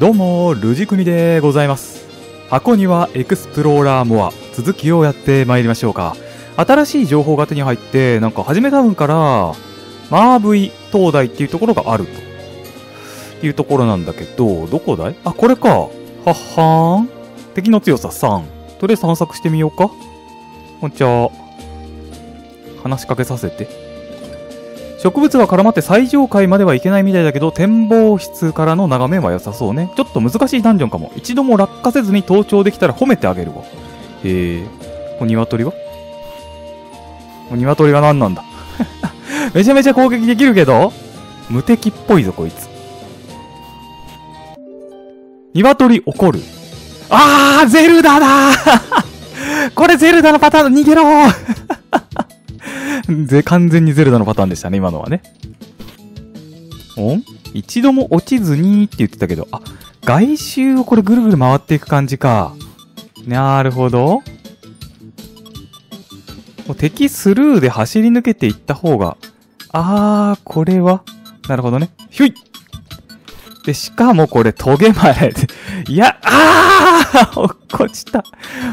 どうも、ルジクニでございます。箱庭エクスプローラーモア、続きをやって参りましょうか。新しい情報が手に入って、なんか始めた分から、マーブイ灯台っていうところがあると。いうところなんだけど、どこだい？あ、これか。はっはーん。敵の強さ3。とりあえず探索してみようか。こんにちは。話しかけさせて。植物が絡まって最上階までは行けないみたいだけど、展望室からの眺めは良さそうね。ちょっと難しいダンジョンかも。一度も落下せずに登頂できたら褒めてあげるわ。へえ。こ鶏は？鶏が何なんだ？めちゃめちゃ攻撃できるけど、無敵っぽいぞ、こいつ。鶏怒る。あー、ゼルダだ これゼルダのパターン、逃げろ ぜ、完全にゼルダのパターンでしたね、今のはね。おん？一度も落ちずにって言ってたけど、あ、外周をこれぐるぐる回っていく感じか。なるほど。敵スルーで走り抜けていった方が、あー、これは、なるほどね。ひょいで、しかもこれ、トゲまで。いや、あー落っこちた。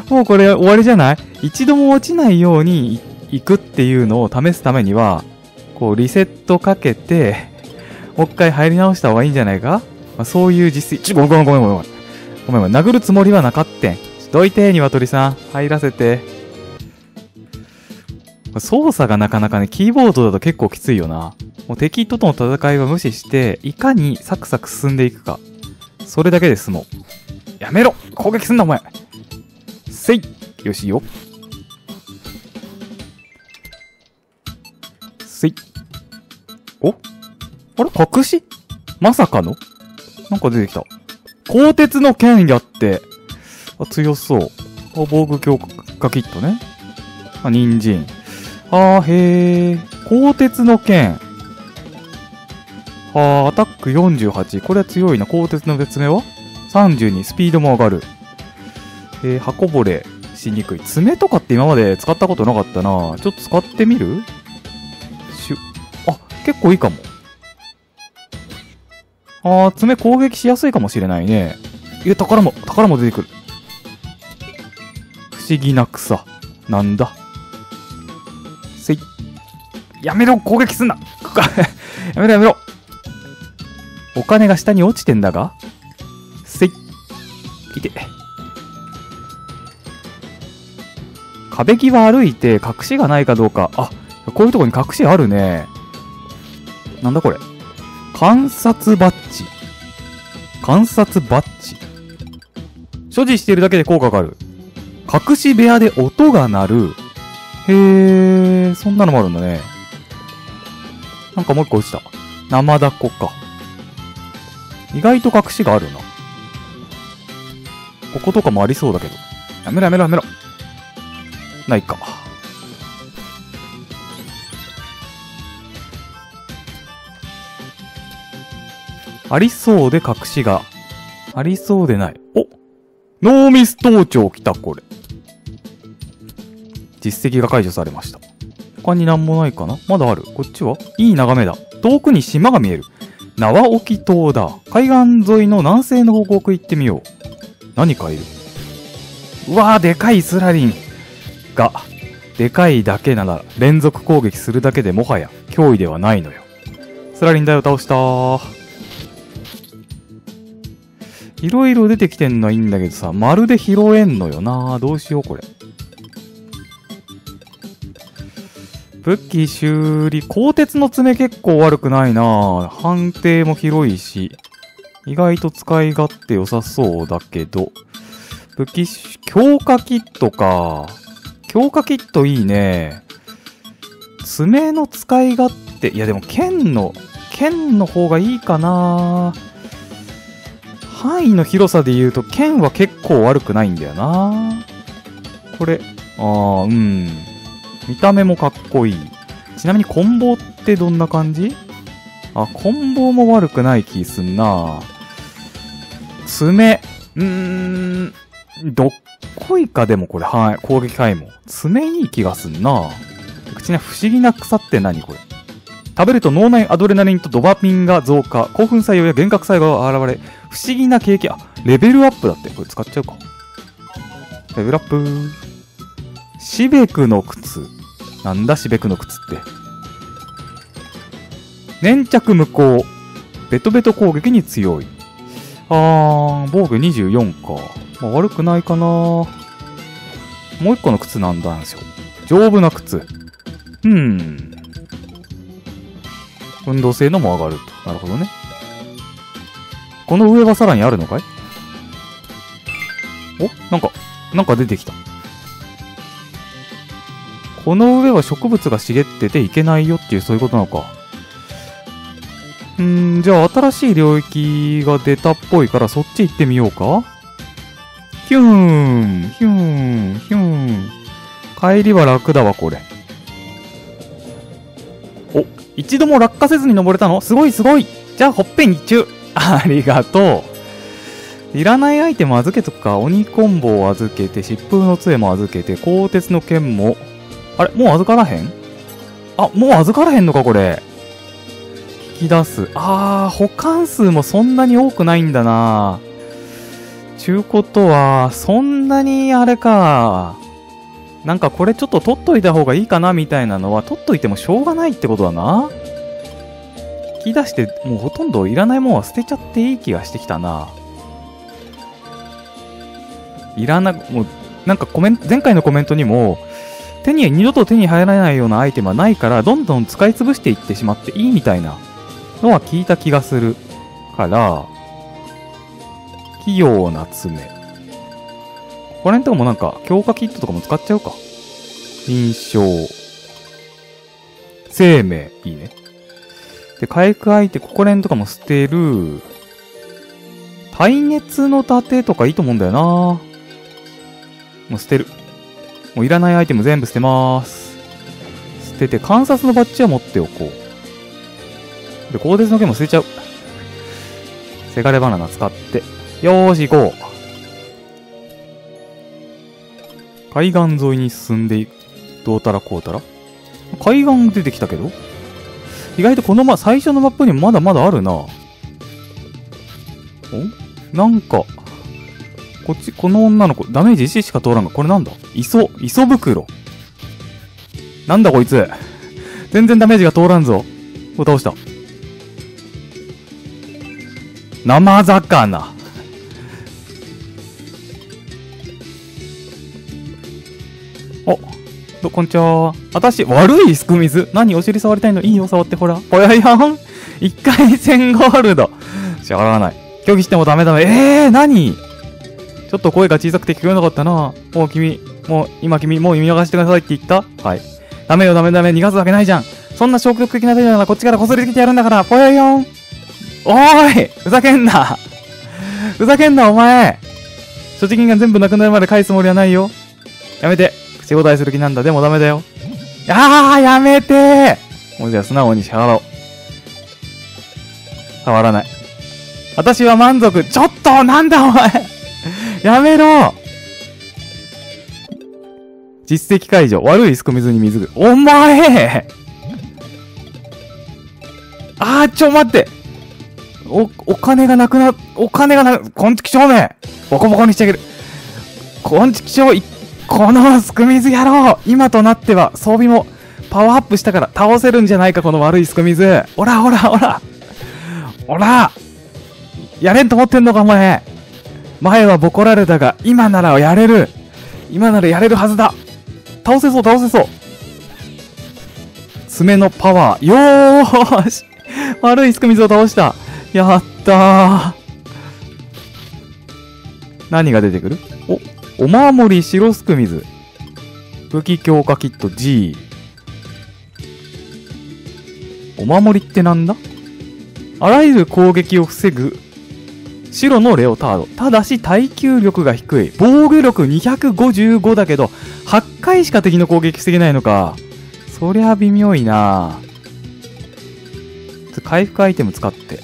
もうこれ終わりじゃない？一度も落ちないように行くっていうのを試すためには、こう、リセットかけて、もう一回入り直した方がいいんじゃないか、まあ、そういう実績、ちょ、ごめんごめんごめんごめん。ごめんごめん、殴るつもりはなかってん。ちょどいて、鶏さん。入らせて。操作がなかなかね、キーボードだと結構きついよな。もう敵との戦いは無視して、いかにサクサク進んでいくか。それだけで済もう。やめろ攻撃すんな、お前せいよしよ。お？あれ？隠し？まさかの？なんか出てきた。鋼鉄の剣やって。あ、強そう。あ、防具強化キットね。あ、人参。あー、へー。鋼鉄の剣。はー、アタック48。これは強いな。鋼鉄の別名は ?32。スピードも上がる。えー、箱ぼれしにくい。爪とかって今まで使ったことなかったな。ちょっと使ってみる、結構いいかも。あー、爪攻撃しやすいかもしれないね。いや、宝も、宝も出てくる。不思議な草。なんだ？せい。やめろ攻撃すんな やめろやめろお金が下に落ちてんだが？せい。いて。壁際歩いて隠しがないかどうか。あ、こういうとこに隠しあるね。なんだこれ？観察バッジ。観察バッジ。所持しているだけで効果がある。隠し部屋で音が鳴る。へー、そんなのもあるんだね。なんかもう一個落ちた。生ダコか。意外と隠しがあるな。こことかもありそうだけど。やめろやめろやめろ。ないか。ありそうで隠しが。ありそうでない。おノーミス盗聴来た、これ。実績が解除されました。他になんもないかな？まだある。こっちは？いい眺めだ。遠くに島が見える。縄沖島だ。海岸沿いの南西の方向行ってみよう。何かいる。うわー、でかいスラリン。が、でかいだけなら連続攻撃するだけでもはや脅威ではないのよ。スラリン台を倒したー。いろいろ出てきてんのはいいんだけどさ、まるで拾えんのよなどうしようこれ。武器修理、鋼鉄の爪結構悪くないな判定も広いし、意外と使い勝手良さそうだけど、武器、強化キットか。強化キットいいね。爪の使い勝手、いやでも剣の、剣の方がいいかなぁ範囲の広さで言うと剣は結構悪くないんだよな。これ、ああ、うん。見た目もかっこいい。ちなみにコンボってどんな感じ？あ、コンボも悪くない気すんな。爪、うーん、どっこいかでもこれ、はい、攻撃範囲も。爪いい気がすんな。ちなみに不思議な草って何これ？食べると脳内アドレナリンとドパミンが増加、興奮作用や幻覚作用が現れ、不思議な経験。あ、レベルアップだって。これ使っちゃうか。レベルアップ。シベクの靴。なんだ、シベクの靴って。粘着無効。ベトベト攻撃に強い。あー、防御24か。まあ、悪くないかなもう一個の靴なんだんですよ。丈夫な靴。うん。運動性のも上がると。なるほどね。この上はさらにあるのかい？お？なんか、なんか出てきた。この上は植物が茂ってていけないよっていうそういうことなのか。うん、じゃあ新しい領域が出たっぽいからそっち行ってみようかヒューン、ヒューン、ヒューン。帰りは楽だわ、これ。お、一度も落下せずに登れたの？すごいすごいじゃあほっぺに中ありがとう。いらないアイテム預けとくか。鬼コンボを預けて、疾風の杖も預けて、鋼鉄の剣も。あれもう預からへん？あ、もう預からへんのか、これ。引き出す。あー、保管数もそんなに多くないんだなちゅうことは、そんなにあれか。なんかこれちょっと取っといた方がいいかなみたいなのは、取っといてもしょうがないってことだな。引き出して、もうほとんどいらないもんは捨てちゃっていい気がしてきたな。いらな、もう、なんかコメント、前回のコメントにも、手に、二度と手に入らないようなアイテムはないから、どんどん使い潰していってしまっていいみたいなのは聞いた気がするから、器用な爪。ここら辺とかもなんか、強化キットとかも使っちゃうか。印象。生命。いいね。で、回復相手、ここら辺とかも捨てる。耐熱の盾とかいいと思うんだよなもう捨てる。もういらないアイテム全部捨てまーす。捨てて、観察のバッジは持っておこう。で、鋼鉄の剣も捨てちゃう。せがれバナナ使って。よーし、行こう。海岸沿いに進んでいく。どうたらこうたら？海岸出てきたけど意外とこのま、最初のマップにもまだまだあるな。お？なんか、こっち、この女の子、ダメージ1しか通らんが、これなんだ？磯、磯袋。なんだこいつ。全然ダメージが通らんぞ。これ倒した。生魚。ど、こんにちは。あたし、悪いスクミズ。何お尻触りたいの？いいよ、触ってほら。ぽややん。一回戦ゴールド。しゃがらない。拒否してもダメダメ。えー、何？ちょっと声が小さくて聞こえなかったな。もう君、もう、今君、もう見逃してくださいって言った？はい。ダメよ、ダメダメ。逃がすわけないじゃん。そんな消極的な手ならこっちからこすりつけてやるんだから、ぽやよん。おーいふざけんなふざけんな、お前所持金が全部なくなるまで返すつもりはないよ。やめて。口答えする気なんだ。でもダメだよ。あー、やめてもうじゃあ素直に支払おう。触らない。私は満足。ちょっとなんだお前やめろ実績解除。悪いすく水に水ぐ。お前あー、ちょ、待ってお、お金がなくな、お金がな、こんちきしょうめボコボコにしてあげる。こんちきしょう、いこのすく水野郎今となっては装備もパワーアップしたから倒せるんじゃないか、この悪いすく水。おらおらおらおらやれんと思ってんのか、お前。前はボコられたが、今ならやれる。今ならやれるはずだ。倒せそう、倒せそう。爪のパワー。よーし悪いすく水を倒した。やったー。何が出てくる？お、守り白すく水。武器強化キット G。お守りってなんだ？あらゆる攻撃を防ぐ白のレオタード。ただし耐久力が低い。防御力255だけど、8回しか敵の攻撃防げないのか。そりゃ微妙いな回復アイテム使って。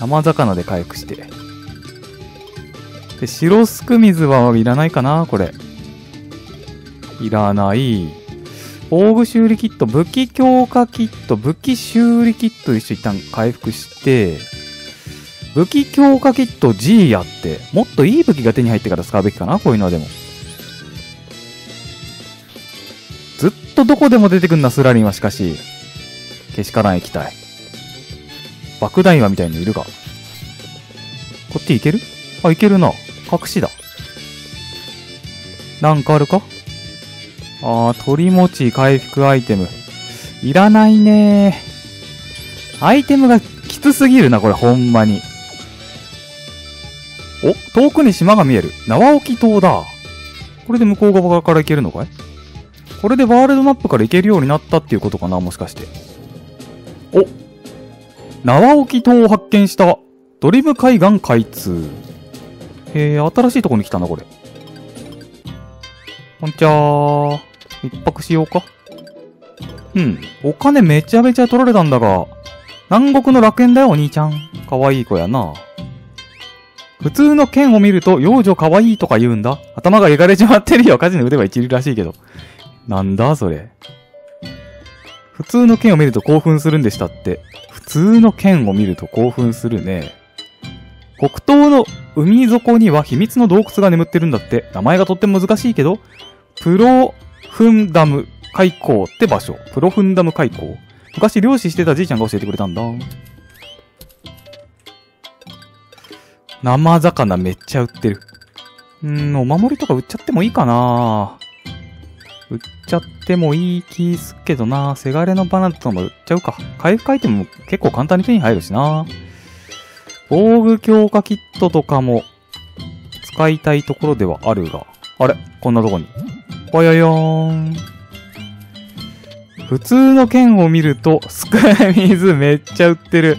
生魚で回復して。で、白すく水はいらないかなこれ。いらない。防具修理キット、武器強化キット、武器修理キット一緒一旦回復して、武器強化キット G やって、もっといい武器が手に入ってから使うべきかなこういうのはでも。ずっとどこでも出てくんな、スラリンはしかし。けしからん液体。爆弾岩みたいにいるが。こっち行ける？あ、行けるな。隠しだ。なんかあるか？あー、鳥餅回復アイテム。いらないね。アイテムがきつすぎるな、これ、ほんまに。お、遠くに島が見える。縄置島だ。これで向こう側から行けるのかい？これでワールドマップから行けるようになったっていうことかな、もしかして。お縄置島を発見した。ドリブ海岸開通。へえ、新しいとこに来たな、これ。こんちゃー。一泊しようか。うん。お金めちゃめちゃ取られたんだが、南国の楽園だよ、お兄ちゃん。かわいい子やな。普通の剣を見ると、幼女かわいいとか言うんだ。頭がいかれちまってるよ。火事の腕は一流らしいけど。なんだ、それ。普通の剣を見ると興奮するんでしたって。普通の剣を見ると興奮するね。黒糖の海底には秘密の洞窟が眠ってるんだって。名前がとっても難しいけど、プロフンダム海溝って場所。プロフンダム海溝。昔漁師してたじいちゃんが教えてくれたんだ。生魚めっちゃ売ってる。うーん、お守りとか売っちゃってもいいかな売っちゃってもいい気すけどなせがれのバナナとかも売っちゃうか。回復アイテムも結構簡単に手に入るしな防具強化キットとかも使いたいところではあるが。あれ？こんなとこに。ぽよよーん。普通の剣を見ると、スク水めっちゃ売ってる。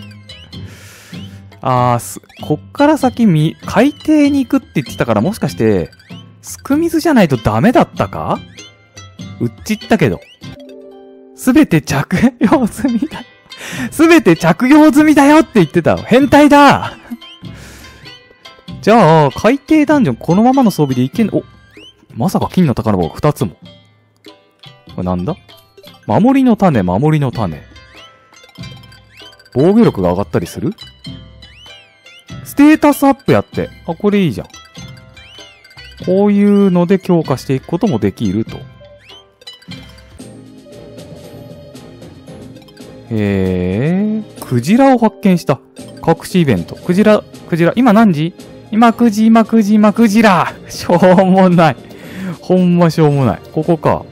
あー、す、こっから先み、海底に行くって言ってたからもしかして、すく水じゃないとダメだったか？うっちったけど。すべて着用済みだ。すべて着用済みだよって言ってた。変態だじゃあ、海底ダンジョンこのままの装備でいけん、お、まさか金の宝箱2つも。これなんだ？守りの種、守りの種。防御力が上がったりする？ステータスアップやって。あ、これいいじゃん。こういうので強化していくこともできると。へえ、クジラを発見した。隠しイベント。クジラ、クジラ、今何時？今9時、今9時、今クジラしょうもない。ほんましょうもない。ここか。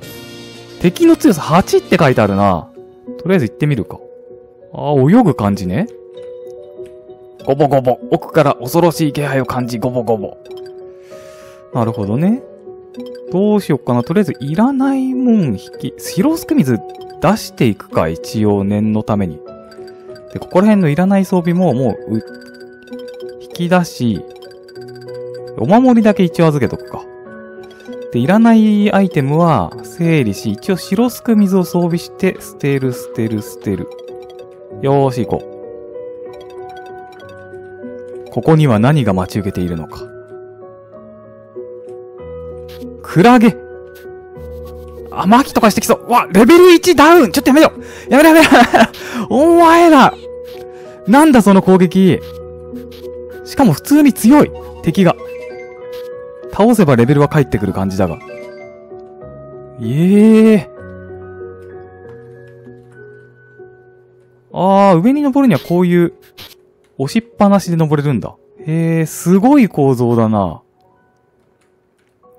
敵の強さ8って書いてあるな。とりあえず行ってみるか。あー、泳ぐ感じね。ゴボゴボ。奥から恐ろしい気配を感じ、ゴボゴボ。なるほどね。どうしよっかな。とりあえず、いらないもん引き、白スク水出していくか、一応念のために。で、ここら辺のいらない装備ももう、う引き出し、お守りだけ一応預けとくか。で、いらないアイテムは整理し、一応白スク水を装備して、捨てる、捨てる、捨てる。よーし、行こう。ここには何が待ち受けているのか。クラゲあ、マキとかしてきそう。わ、レベル1ダウンちょっとやめよやめろやめろ お前らなんだその攻撃しかも普通に強い敵が。倒せばレベルは返ってくる感じだが。ええあー、上に登るにはこういう、押しっぱなしで登れるんだ。へえ、すごい構造だな。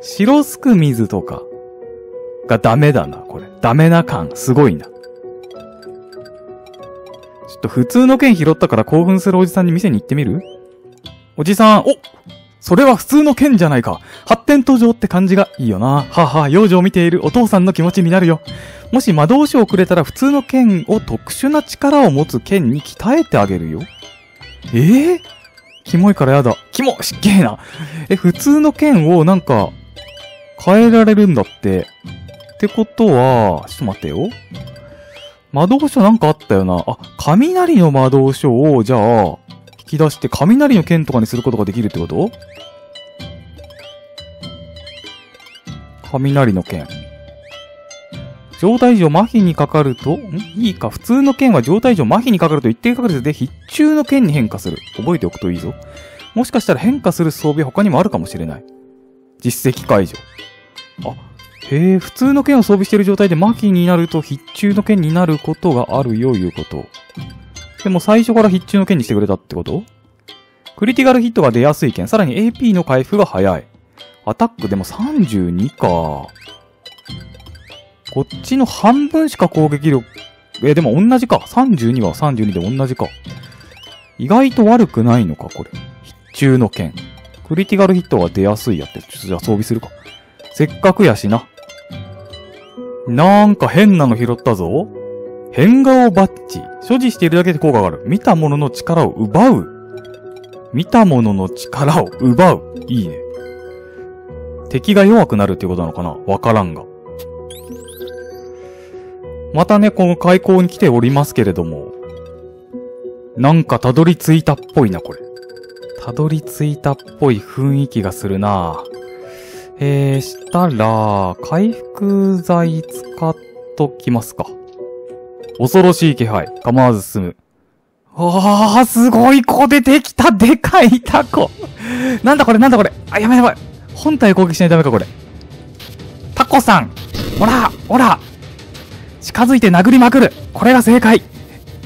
白すく水とか。がダメだな、これ。ダメな感、すごいな。ちょっと普通の剣拾ったから興奮するおじさんに店に行ってみる？おじさん、おそれは普通の剣じゃないか。発展途上って感じがいいよな。はは、幼女を見ているお父さんの気持ちになるよ。もし魔導士をくれたら普通の剣を特殊な力を持つ剣に鍛えてあげるよ。ええキモいからやだ。キモしっけえな。え、普通の剣をなんか、変えられるんだって。ってことは、ちょっと待ってよ。魔導書なんかあったよな。あ、雷の魔導書を、じゃあ、引き出して雷の剣とかにすることができるってこと？雷の剣。状態上麻痺にかかると、ん？いいか。普通の剣は状態上麻痺にかかると一定確率で必中の剣に変化する。覚えておくといいぞ。もしかしたら変化する装備他にもあるかもしれない。実績解除。あ、へえ、普通の剣を装備している状態で麻痺になると必中の剣になることがあるよ、いうこと。でも最初から必中の剣にしてくれたってこと？クリティカルヒットが出やすい剣、さらに AP の回復が早い。アタックでも32か。こっちの半分しか攻撃力、え、でも同じか。32は32で同じか。意外と悪くないのか、これ。必中の剣。クリティカルヒットが出やすいやって。ちょっとじゃあ装備するか。せっかくやしな。なんか変なの拾ったぞ。変顔バッジ。所持しているだけで効果がある。見たものの力を奪う。見たものの力を奪う。いいね。敵が弱くなるっていうことなのかな？わからんが。またね、この開口に来ておりますけれども。なんかたどり着いたっぽいな、これ。たどり着いたっぽい雰囲気がするなぁえー、したら、回復剤使っときますか。恐ろしい気配。構わず進む。あー、すごい子出てきたでかいタコなんだこれなんだこれあ、やばいやばい本体攻撃しないとダメかこれ。タコさんほらほら近づいて殴りまくるこれが正解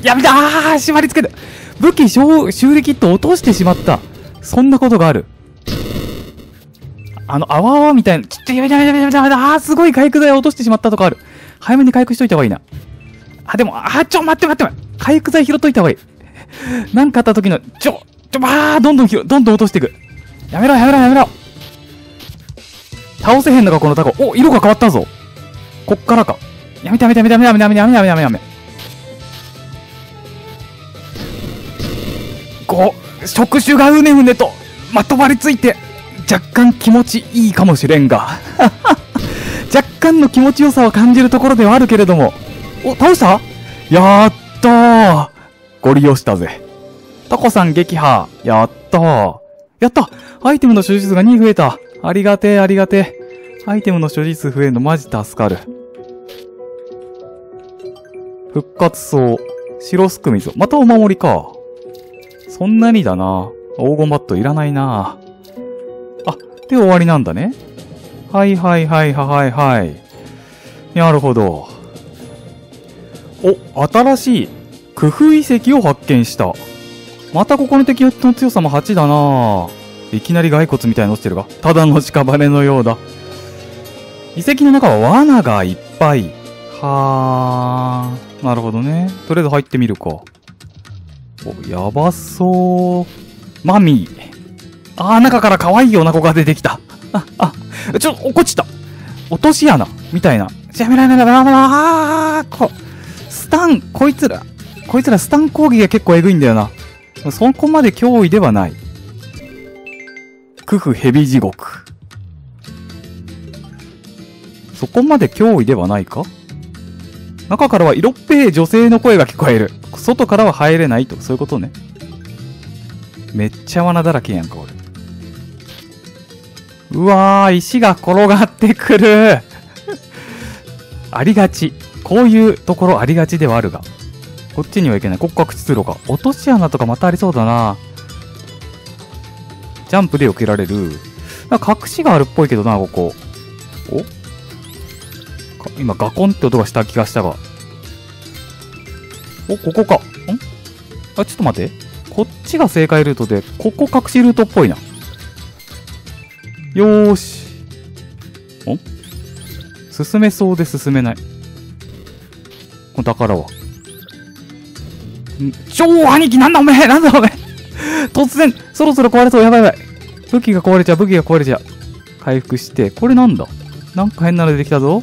やめたあー縛り付ける武器修修理キット落としてしまったそんなことがある。あの、あわあわみたいな、ちょっとやめたやめたやめたやめたあーすごい回復剤を落としてしまったとかある。早めに回復しといた方がいいな。あ、でも、あー、ちょ、待って待って待って。回復剤拾っといた方がいい。なんかあった時の、ちょ、ちょ、ばあ、どんどん拾、どんどん落としていく。やめろ、やめろ、やめろ。倒せへんのか、このタコ。お、色が変わったぞ。こっからか。やめてやめてやめてやめてやめてやめてやめてやめてやめて。こう、触手がうねうねと、まとわりついて、若干気持ちいいかもしれんが。若干の気持ちよさを感じるところではあるけれども。お、倒した？やったーご利用したぜ。タコさん撃破。やったー。やったアイテムの所持数が2増えた。ありがてえ、ありがてえ。アイテムの所持数増えるのマジ助かる。復活層。白すくみぞ。またお守りか。そんなにだな。黄金バットいらないな。で終わりなんだね。はいはいはいはいはい。なるほど。お、新しい工夫遺跡を発見した。またここの敵の強さも8だないきなり骸骨みたいに落ちてるが。ただの屍のようだ。遺跡の中は罠がいっぱい。はー。なるほどね。とりあえず入ってみるか。お、やばそう。マミー。あー、中から可愛い女子が出てきた。あ、あ、ちょ、落っこちた。落とし穴みたいな。やめられない、やめられな。あー、こ、スタン、こいつら、こいつらスタン攻撃が結構エグいんだよな。そこまで脅威ではない。クフヘビ地獄。そこまで脅威ではないか？中からは色っぺい女性の声が聞こえる。外からは入れないと、そういうことね。めっちゃ罠だらけやんか、俺。うわー、石が転がってくる。ありがち。こういうところありがちではあるが。こっちには行けない。国家通路か。落とし穴とかまたありそうだな。ジャンプで避けられる。なんか隠しがあるっぽいけどな、ここ。お？今、ガコンって音がした気がしたが。お、ここか。ん？あ、ちょっと待って。こっちが正解ルートで、ここ隠しルートっぽいな。よーし。ん進めそうで進めない。この宝は？ん超兄貴なんだおめえなんだおめえ突然、そろそろ壊れそう。やばいやばい。武器が壊れちゃう、武器が壊れちゃう。回復して、これなんだ？なんか変なの出てきたぞ。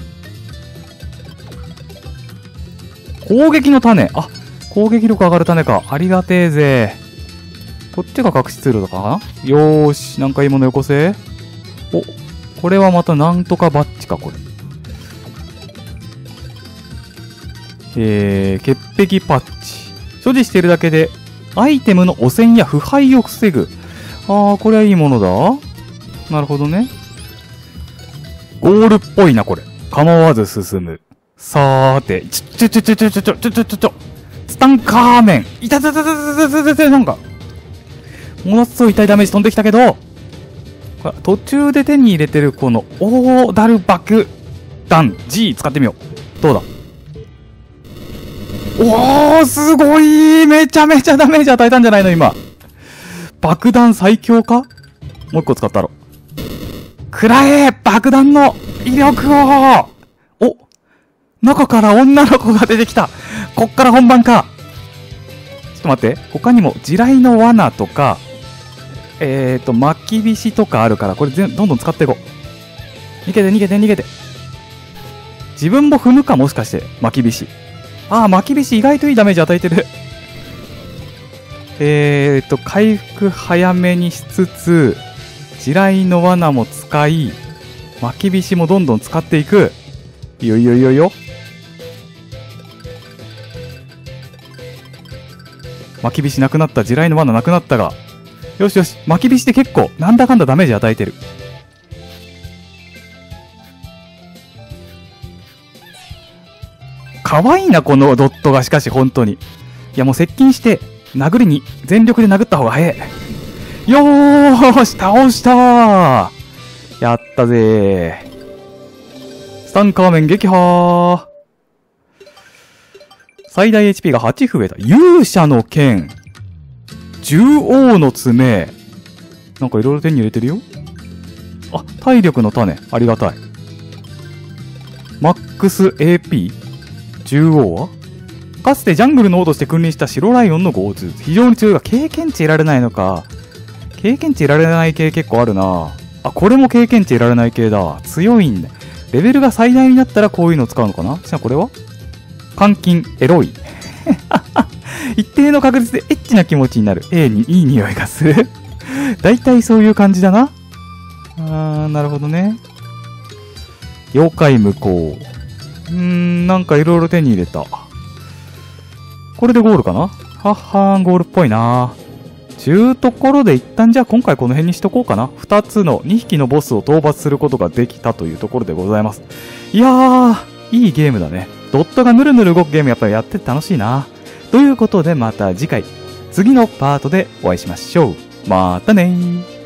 攻撃の種。あ、攻撃力上がる種か。ありがてえぜ。こっちが隠しツールとかかな？よーし、なんかいいものよこせ。お、これはまたなんとかバッジか、これ。えー、潔癖パッチ。所持してるだけで、アイテムの汚染や腐敗を防ぐ。あー、これはいいものだ。なるほどね。ゴールっぽいな、これ。構わず進む。さーて、ちょ、ちょ、ちょ、ちょ、ちょ、ちょ、ちょ、ちょ、ちょ、ちょ、スタンカーメン。いたたたたたたたたなんか、ものすごい痛いダメージ飛んできたけど、途中で手に入れてるこのオーダル爆弾 G 使ってみよう。どうだ？おーすごいめちゃめちゃダメージ与えたんじゃないの今。爆弾最強かもう一個使ったろ。くらえ爆弾の威力をお中から女の子が出てきたこっから本番かちょっと待って。他にも地雷の罠とか、えっ、ー、と、巻きびしとかあるから、これ全どんどん使っていこう。逃げて逃げて逃げて。自分も踏むかもしかして、巻きびし。ああ、巻きびし意外といいダメージ与えてる。えっと、回復早めにしつつ、地雷の罠も使い、巻きびしもどんどん使っていく。いよいよいよいよ。巻きびしなくなった、地雷の罠なくなったが、よしよし、巻き火して結構、なんだかんだダメージ与えてる。可愛いな、このドットが、しかし、本当に。いや、もう接近して、殴りに、全力で殴った方が早い。よーし、倒したーやったぜスタンカーメン撃破最大 HP が8増えた。勇者の剣。獣王の爪。なんかいろいろ手に入れてるよ。あ、体力の種。ありがたい。マックス AP? 獣王は？かつてジャングルの王として君臨した白ライオンのゴーズ。非常に強いが経験値得られないのか。経験値得られない系結構あるな。あ、これも経験値得られない系だ。強いんだ。レベルが最大になったらこういうの使うのかなじゃあこれは？監禁、エロい。一定の確率でエッチな気持ちになる。A にいい匂いがする。だいたいそういう感じだな。あー、なるほどね。妖怪無効。うーん、なんかいろいろ手に入れた。これでゴールかな？はっはーん、ゴールっぽいな。ちゅうところで一旦じゃあ今回この辺にしとこうかな。二つの2匹のボスを討伐することができたというところでございます。いやー、いいゲームだね。ドットがぬるぬる動くゲームやっぱりやってて楽しいな。ということでまた次回、次のパートでお会いしましょう。またね。